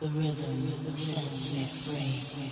The rhythm sets me free.